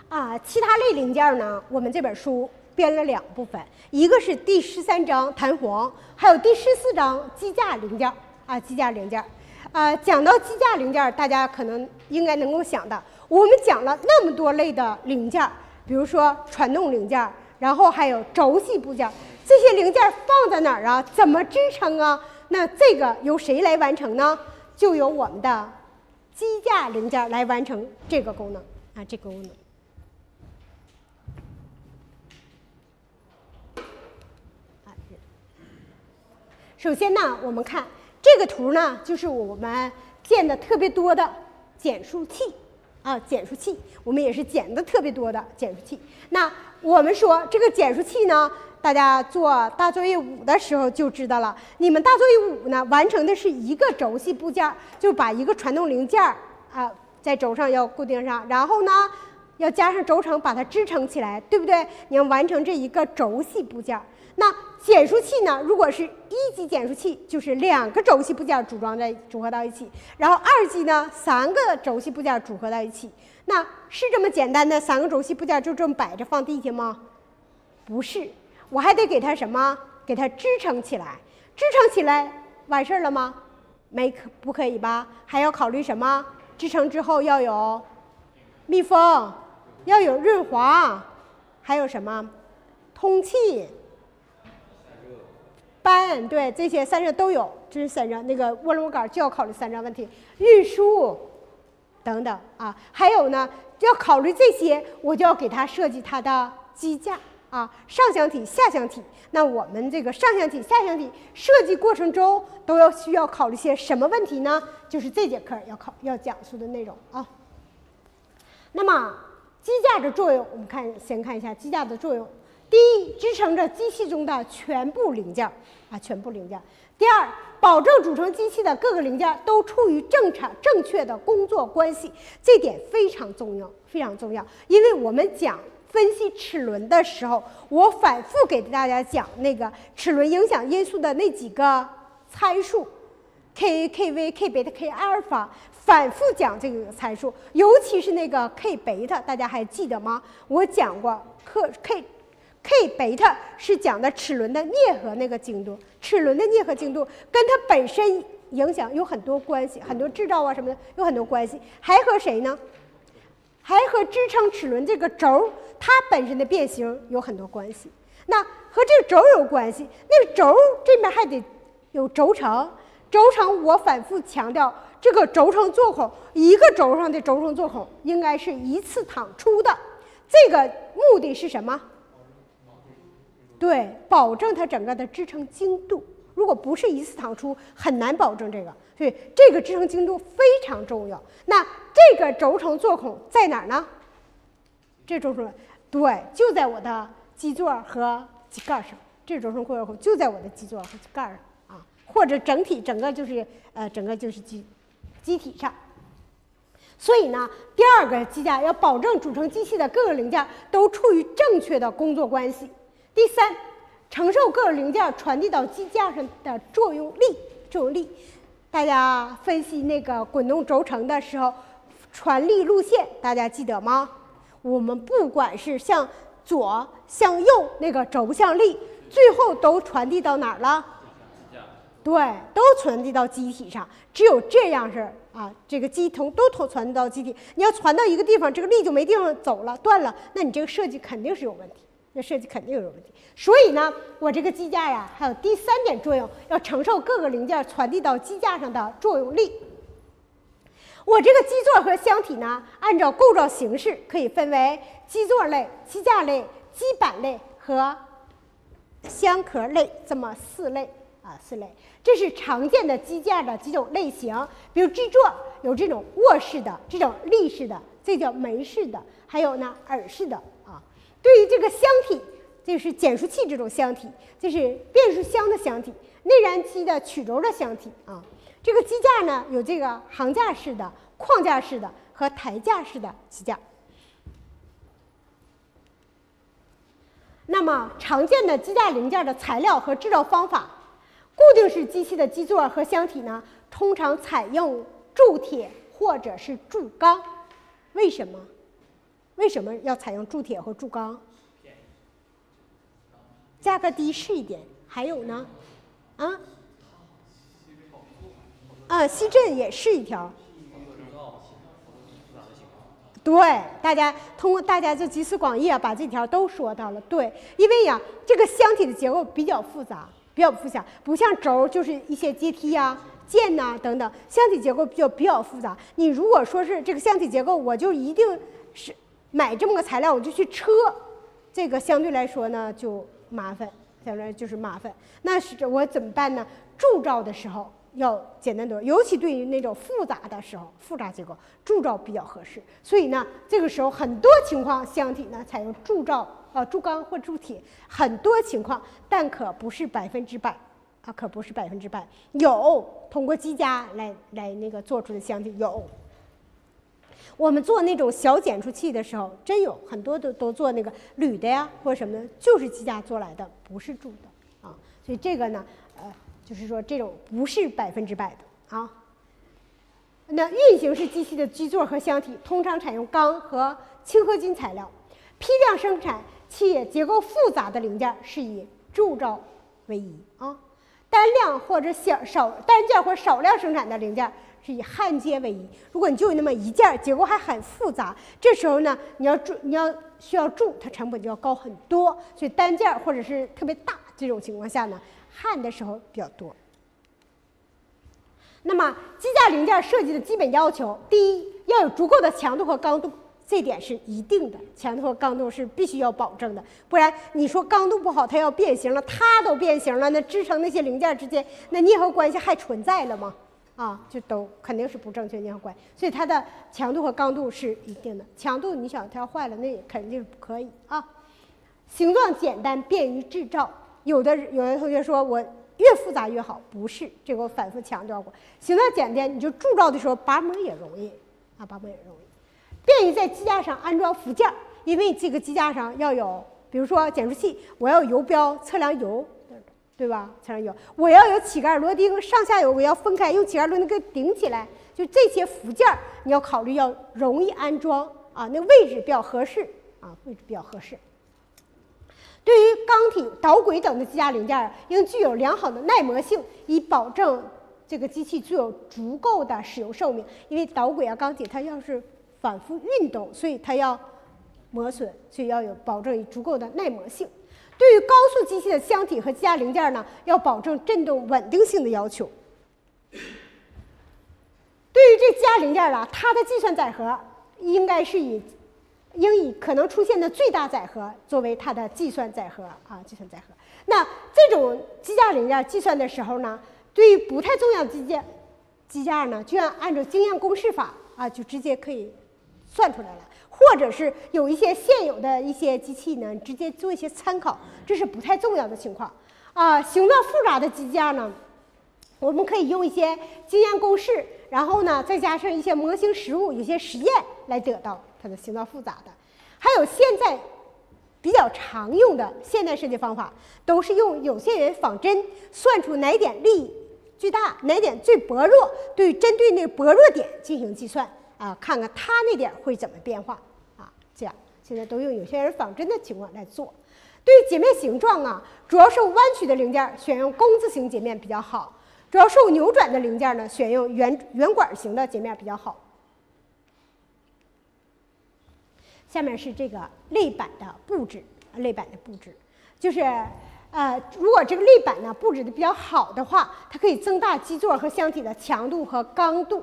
啊，其他类零件呢？我们这本书编了两部分，一个是第十三章弹簧，还有第十四章机架零件。啊，机架零件。啊，讲到机架零件，大家可能应该能够想到，我们讲了那么多类的零件，比如说传动零件，然后还有轴系部件，这些零件放在哪儿啊？怎么支撑啊？那这个由谁来完成呢？就由我们的机架零件来完成这个功能啊，这个功能。首先呢，我们看这个图呢，就是我们见的特别多的减速器啊，减速器，我们也是减的特别多的减速器。那我们说这个减速器呢，大家做大作业五的时候就知道了。你们大作业五呢，完成的是一个轴系部件，就把一个传动零件啊在轴上要固定上，然后呢要加上轴承把它支撑起来，对不对？你要完成这一个轴系部件。那减速器呢？如果是一级减速器，就是两个轴系部件组装在组合到一起；然后二级呢，三个轴系部件组合到一起。那是这么简单的三个轴系部件就这么摆着放地下吗？不是，我还得给它什么？给它支撑起来。支撑起来完事儿了吗？没可不可以吧？还要考虑什么？支撑之后要有密封，要有润滑，还有什么？通气。搬对这些散热都有，这是散热。那个涡轮杆就要考虑散热问题，运输等等啊，还有呢，要考虑这些，我就要给它设计它的机架啊，上箱体、下箱体。那我们这个上箱体、下箱体设计过程中都要需要考虑些什么问题呢？就是这节课要考要讲述的内容啊。那么机架的作用，我们看先看一下机架的作用。第一，支撑着机器中的全部零件啊，全部零件。第二，保证组成机器的各个零件都处于正常、正确的工作关系，这点非常重要，非常重要。因为我们讲分析齿轮的时候，我反复给大家讲那个齿轮影响因素的那几个参数，K、K、V、K 贝塔、K 阿尔法，反复讲这个参数，尤其是那个 K 贝塔，大家还记得吗？我讲过，克 K。K 贝塔是讲的齿轮的啮合那个精度，齿轮的啮合精度跟它本身影响有很多关系，很多制造啊什么的有很多关系，还和谁呢？还和支撑齿轮这个轴它本身的变形有很多关系。那和这个轴有关系，那个轴这边还得有轴承，轴承我反复强调，这个轴承座孔一个轴上的轴承座孔应该是一次淌出的，这个目的是什么？对，保证它整个的支撑精度。如果不是一次淌出，很难保证这个。所以这个支撑精度非常重要。那这个轴承座孔在哪儿呢？这轴承，对，就在我的基座和机盖上。这轴承做孔就在我的基座和机盖上啊，或者整体整个就是呃整个就是机机体上。所以呢，第二个机架要保证组成机器的各个零件都处于正确的工作关系。第三，承受各个零件传递到机架上的作用力，作用力。大家分析那个滚动轴承的时候，传力路线，大家记得吗？我们不管是向左向右，那个轴向力，最后都传递到哪儿了？对，都传递到机体上。只有这样式啊，这个机通都传传到机体。你要传到一个地方，这个力就没地方走了，断了，那你这个设计肯定是有问题。那设计肯定有问题，所以呢，我这个机架呀，还有第三点作用，要承受各个零件传递到机架上的作用力。我这个基座和箱体呢，按照构造形式可以分为基座类、机架类、基板类和箱壳类这么四类啊，四类。这是常见的机架的几种类型，比如基座有这种卧式的、这种立式的，这叫门式的，还有呢耳式的。对于这个箱体，就是减速器这种箱体，就是变速箱的箱体、内燃机的曲轴的箱体啊。这个机架呢，有这个行架式的、框架式的和台架式的机架。那么，常见的机架零件的材料和制造方法，固定式机器的基座和箱体呢，通常采用铸铁或者是铸钢。为什么？为什么要采用铸铁和铸钢？价格低是一点，还有呢？啊？啊，吸震也是一条。对，大家通过大家就集思广益啊，把这条都说到了。对，因为呀，这个箱体的结构比较复杂，比较复杂，不像轴就是一些阶梯呀、键呐等等，箱体结构比较比较复杂。你如果说是这个箱体结构，我就一定是。买这么个材料，我就去车，这个相对来说呢就麻烦，相对来就是麻烦。那是我怎么办呢？铸造的时候，要简单多，尤其对于那种复杂的时候，复杂结构铸造比较合适。所以呢，这个时候很多情况箱体呢采用铸造啊铸钢或铸铁，很多情况，但可不是百分之百啊，可不是百分之百。有通过机加来来那个做出的箱体有。我们做那种小减速器的时候，真有很多都都做那个铝的呀，或者什么的，就是机架做来的，不是铸的啊。所以这个呢，呃，就是说这种不是百分之百的啊。那运行式机器的基座和箱体通常采用钢和轻合金材料，批量生产且结构复杂的零件是以铸造为宜啊。单量或者小少单件或少量生产的零件。是以焊接为宜。如果你就有那么一件，结构还很复杂，这时候呢，你要住，你要需要住，它成本就要高很多。所以单件或者是特别大这种情况下呢，焊的时候比较多。那么机架零件设计的基本要求，第一要有足够的强度和刚度，这点是一定的，强度和刚度是必须要保证的。不然你说刚度不好，它要变形了，它都变形了，那支撑那些零件之间那啮合关系还存在了吗？啊，就都肯定是不正确啮合关，所以它的强度和刚度是一定的。强度你想它要坏了，那也肯定是不可以啊。形状简单，便于制造。有的有的同学说我越复杂越好，不是这个我反复强调过。形状简单，你就铸造的时候拔模也容易啊，拔模也容易。便于在机架上安装附件，因为这个机架上要有，比如说减速器，我要油标测量油。对吧？才能有。我要有起盖螺钉，上下游我要分开，用起盖螺钉给顶起来。就这些附件，你要考虑要容易安装啊，那位置比较合适啊，位置比较合适。对于钢体、导轨等的机架零件，应具有良好的耐磨性，以保证这个机器具有足够的使用寿命。因为导轨啊、钢体它要是反复运动，所以它要磨损，所以要有保证足够的耐磨性。对于高速机器的箱体和机架零件呢，要保证振动稳定性的要求。对于这机架零件啊，它的计算载荷应该是以应以可能出现的最大载荷作为它的计算载荷啊，计算载荷。那这种机架零件计算的时候呢，对于不太重要的机件机架呢，就要按照经验公式法啊，就直接可以算出来了。或者是有一些现有的一些机器呢，直接做一些参考，这是不太重要的情况啊。形状复杂的机架呢，我们可以用一些经验公式，然后呢再加上一些模型实物、有些实验来得到它的形状复杂的。还有现在比较常用的现代设计方法，都是用有限元仿真算出哪点力最大，哪点最薄弱，对针对那薄弱点进行计算啊，看看它那点会怎么变化。现在都用有些人仿真的情况来做。对于截面形状啊，主要受弯曲的零件选用工字形截面比较好；主要受扭转的零件呢，选用圆圆管型的截面比较好。下面是这个肋板的布置，肋板的布置就是，呃，如果这个肋板呢布置的比较好的话，它可以增大基座和箱体的强度和刚度；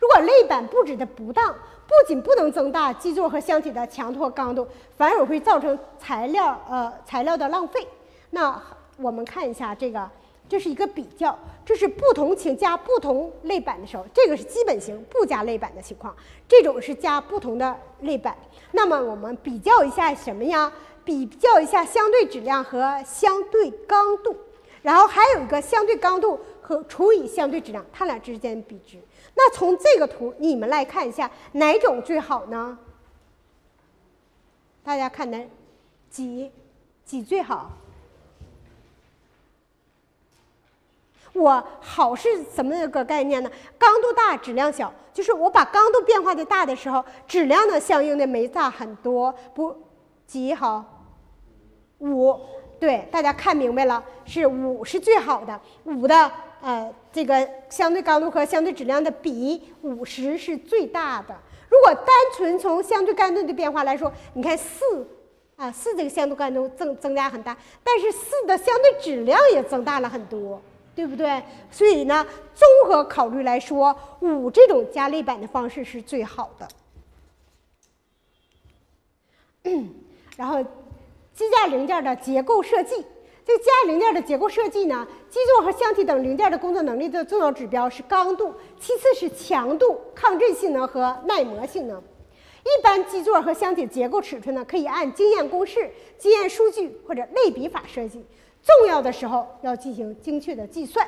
如果肋板布置的不当，不仅不能增大基座和箱体的强度和刚度，反而会造成材料呃材料的浪费。那我们看一下这个，这是一个比较，这是不同请加不同类板的时候，这个是基本型不加类板的情况，这种是加不同的类板。那么我们比较一下什么呀？比较一下相对质量和相对刚度，然后还有一个相对刚度和除以相对质量，它俩之间比值。那从这个图，你们来看一下哪种最好呢？大家看哪几几最好？我好是什么个概念呢？刚度大，质量小，就是我把刚度变化的大的时候，质量呢相应的没大很多。不几好？五对，大家看明白了，是五是最好的，五的。呃，这个相对高度和相对质量的比五十是最大的。如果单纯从相对刚度的变化来说，你看四啊，四这个相对刚度增增加很大，但是四的相对质量也增大了很多，对不对？所以呢，综合考虑来说，五这种加力板的方式是最好的。然后，机架零件的结构设计。这个加零件的结构设计呢，基座和箱体等零件的工作能力的重要指标是刚度，其次是强度、抗震性能和耐磨性能。一般基座和箱体结构尺寸呢，可以按经验公式、经验数据或者类比法设计。重要的时候要进行精确的计算。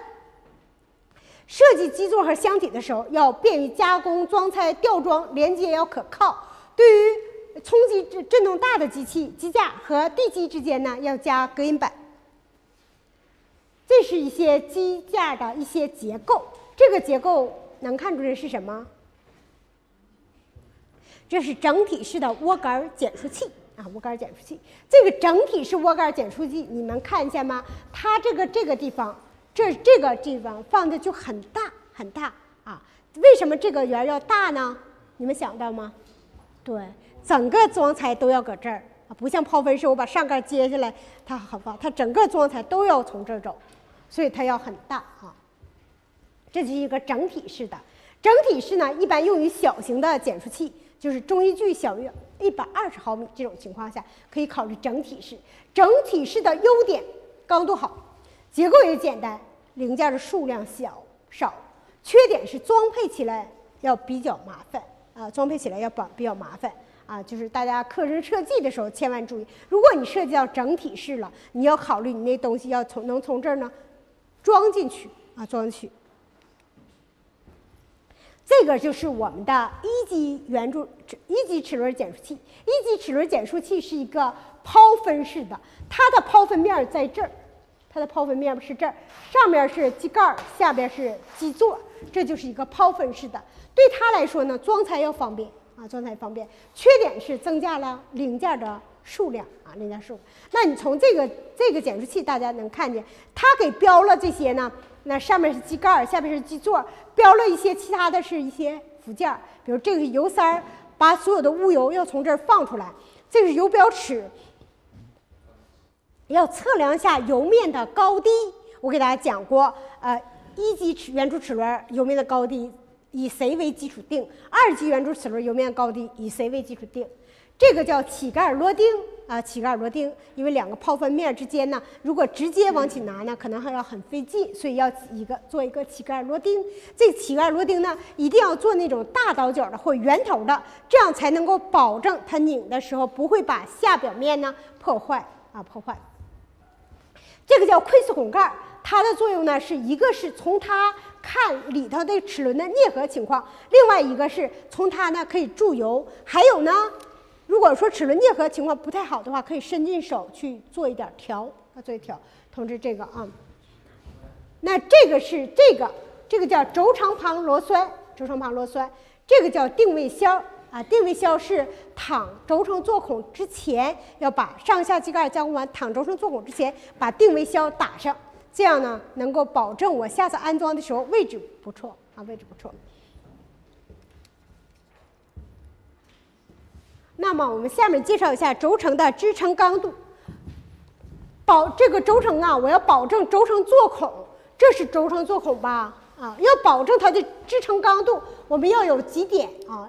设计基座和箱体的时候，要便于加工、装拆、吊装，连接要可靠。对于冲击震震动大的机器，机架和地基之间呢，要加隔音板。这是一些机架的一些结构，这个结构能看出来是什么？这是整体式的涡杆减速器啊，涡杆减速器。这个整体式涡杆减速器，你们看一下吗？它这个这个地方，这这个地方放的就很大很大啊。为什么这个圆要大呢？你们想到吗？对，整个装材都要搁这儿，不像抛分式，我把上盖揭下来，它好放，它整个装材都要从这儿走，所以它要很大啊。这是一个整体式的，整体式呢，一般用于小型的减速器。就是中一距小于一百二十毫米这种情况下，可以考虑整体式。整体式的优点，刚度好，结构也简单，零件的数量小少。缺点是装配起来要比较麻烦啊，装配起来要比比较麻烦啊。就是大家课程设计的时候千万注意，如果你设计到整体式了，你要考虑你那东西要从能从这儿呢装进去啊，装进去。这个就是我们的一级圆柱一级齿轮减速器。一级齿轮减速器是一个抛分式的，它的抛分面在这儿，它的抛分面是这儿，上面是机盖，下边是基座，这就是一个抛分式的。对它来说呢，装材要方便啊，装材方便。缺点是增加了零件的数量啊，零件数。那你从这个这个减速器，大家能看见，它给标了这些呢。那上面是机盖，下面是机座，标了一些其他的是一些附件，比如这个油塞儿，把所有的污油要从这儿放出来。这是油标尺，要测量一下油面的高低。我给大家讲过，呃，一级齿圆柱齿轮油面的高低以谁为基础定？二级圆柱齿轮油面高低以谁为基础定？这个叫起盖螺钉啊，起盖螺钉，因为两个抛分面之间呢，如果直接往起拿呢，可能还要很费劲，所以要一个做一个起盖螺钉。这起盖螺钉呢，一定要做那种大倒角的或圆头的，这样才能够保证它拧的时候不会把下表面呢破坏啊破坏。这个叫窥视孔盖，它的作用呢是一个是从它看里头的齿轮的啮合情况，另外一个是从它呢可以注油，还有呢。如果说齿轮啮合情况不太好的话，可以伸进手去做一点调啊，做一调。同志，这个啊，那这个是这个，这个叫轴承旁螺栓，轴承旁螺栓，这个叫定位销啊，定位销是躺轴承座孔之前要把上下机盖加工完，躺轴承座孔之前把定位销打上，这样呢能够保证我下次安装的时候位置不错啊，位置不错。那么我们下面介绍一下轴承的支撑刚度。保这个轴承啊，我要保证轴承座孔，这是轴承座孔吧？啊，要保证它的支撑刚度，我们要有几点啊？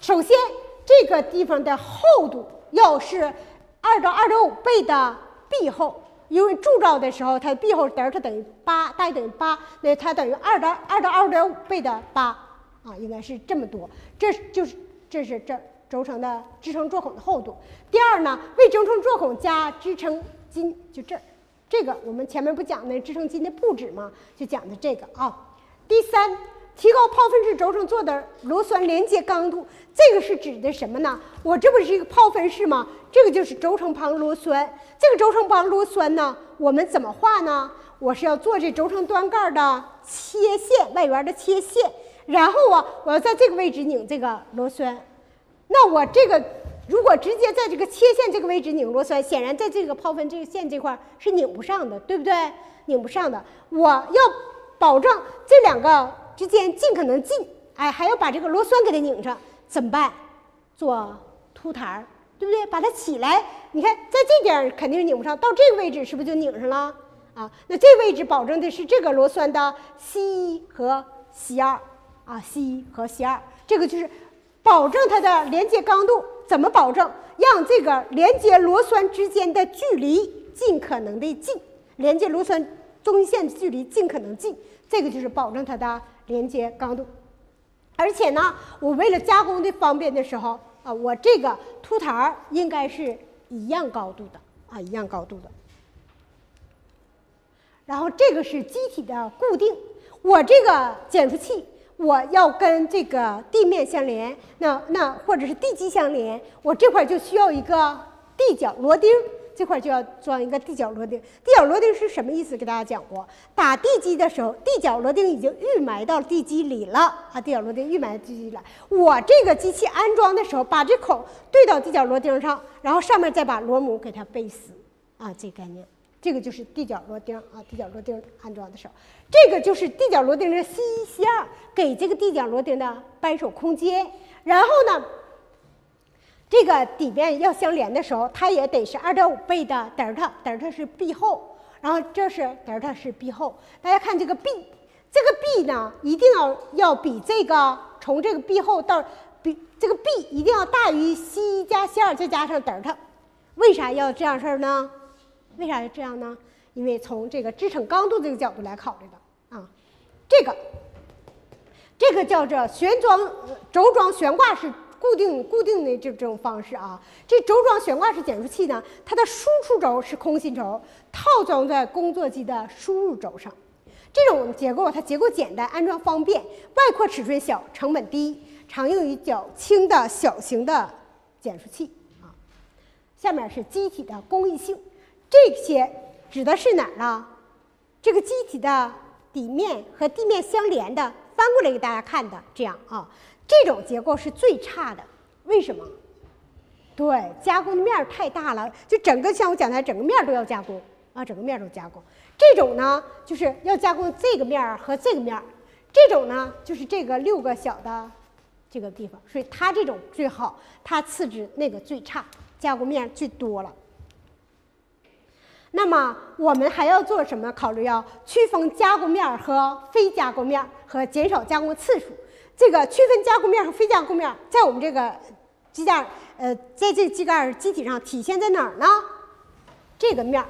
首先，这个地方的厚度要是二到二点五倍的壁厚，因为铸造的时候它壁厚德尔塔等于八，大于等于八，那它等于二点二到二点五倍的八啊，应该是这么多。这就是这是这。轴承的支撑座孔的厚度。第二呢，为轴承座孔加支撑筋，就这儿，这个我们前面不讲那支撑筋的布置吗？就讲的这个啊。第三，提高抛分式轴承座的螺栓连接刚度，这个是指的什么呢？我这不是一个抛分式吗？这个就是轴承旁螺栓。这个轴承旁螺栓呢，我们怎么画呢？我是要做这轴承端盖的切线，外缘的切线，然后啊，我要在这个位置拧这个螺栓。那我这个如果直接在这个切线这个位置拧螺栓，显然在这个抛分这个线这块是拧不上的，对不对？拧不上的。我要保证这两个之间尽可能近，哎，还要把这个螺栓给它拧上，怎么办？做凸台儿，对不对？把它起来，你看在这点肯定是拧不上，到这个位置是不是就拧上了？啊，那这位置保证的是这个螺栓的 C 一和 C 二啊，C 一和 C 二，这个就是。保证它的连接刚度，怎么保证？让这个连接螺栓之间的距离尽可能的近，连接螺栓中心线距离尽可能近，这个就是保证它的连接刚度。而且呢，我为了加工的方便的时候啊，我这个凸台儿应该是一样高度的啊，一样高度的。然后这个是机体的固定，我这个减速器我要跟这个地面相连，那那或者是地基相连，我这块就需要一个地脚螺钉。这块就要装一个地脚螺钉。地脚螺钉是什么意思？给大家讲过，打地基的时候，地脚螺钉已经预埋到地基里了啊。地脚螺钉预埋地基里了。我这个机器安装的时候，把这口对到地脚螺钉上，然后上面再把螺母给它背死啊。这概念，这个就是地脚螺钉啊。地脚螺钉安装的时候，这个就是地脚螺钉的 C 一 C 二给这个地脚螺钉的扳手空间。然后呢？这个底面要相连的时候，它也得是二点五倍的德尔塔，德尔塔是 B 厚，然后这是德尔塔是 B 厚。大家看这个 B，这个 B 呢，一定要要比这个从这个 B 厚到比这个 B 一定要大于 C 一加 C 二再加上德尔塔。为啥要这样事儿呢？为啥要这样呢？因为从这个支撑刚度这个角度来考虑的啊。这个这个叫做旋装轴装悬挂式。固定固定的这这种方式啊，这轴装悬挂式减速器呢，它的输出轴是空心轴，套装在工作机的输入轴上。这种结构它结构简单，安装方便，外扩尺寸小，成本低，常用于较轻的小型的减速器啊。下面是机体的工艺性，这些指的是哪儿呢？这个机体的底面和地面相连的，翻过来给大家看的，这样啊。这种结构是最差的，为什么？对，加工的面儿太大了，就整个像我讲的，整个面都要加工啊，整个面都加工。这种呢，就是要加工这个面儿和这个面儿，这种呢，就是这个六个小的这个地方，所以它这种最好，它次之，那个最差，加工面最多了。那么我们还要做什么考虑？要区分加工面和非加工面，和减少加工次数。这个区分加固面和非加固面，在我们这个机架，呃，在这机盖机体上体现在哪儿呢？这个面儿，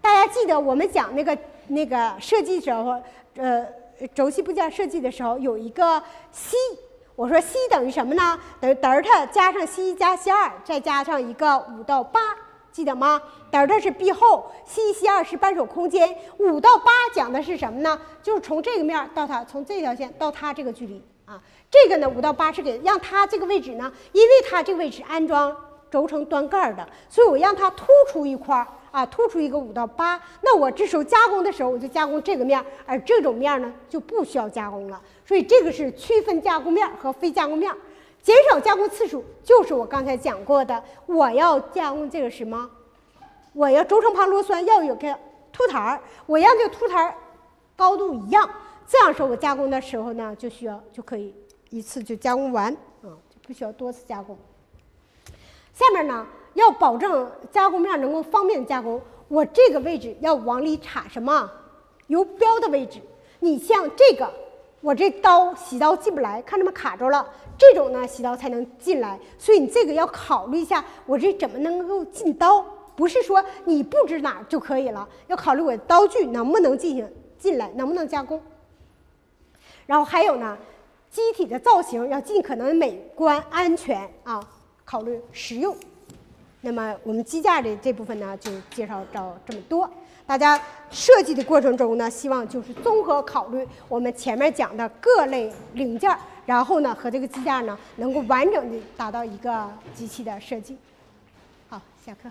大家记得我们讲那个那个设计时候，呃，轴系部件设计的时候有一个 C，我说 C 等于什么呢？等于德尔塔加上 C 一加 C 二，再加上一个五到八。记得吗？德尔塔是壁厚，C 一 C 二是扳手空间，五到八讲的是什么呢？就是从这个面到它，从这条线到它这个距离啊。这个呢，五到八是给让它这个位置呢，因为它这个位置安装轴承端盖的，所以我让它突出一块儿啊，突出一个五到八。那我这时候加工的时候，我就加工这个面，而这种面呢就不需要加工了。所以这个是区分加工面和非加工面。减少加工次数，就是我刚才讲过的，我要加工这个什么？我要轴承旁螺栓要有个凸台儿，我让这凸台儿高度一样，这样说我加工的时候呢，就需要就可以一次就加工完，啊，就不需要多次加工。下面呢，要保证加工面能够方便加工，我这个位置要往里插什么？游标的位置。你像这个。我这刀洗刀进不来，看这么卡着了。这种呢，洗刀才能进来。所以你这个要考虑一下，我这怎么能够进刀？不是说你布置哪就可以了，要考虑我的刀具能不能进行进来，能不能加工。然后还有呢，机体的造型要尽可能美观、安全啊，考虑实用。那么我们机架的这部分呢，就介绍到这么多。大家设计的过程中呢，希望就是综合考虑我们前面讲的各类零件，然后呢和这个支架呢能够完整的达到一个机器的设计。好，下课。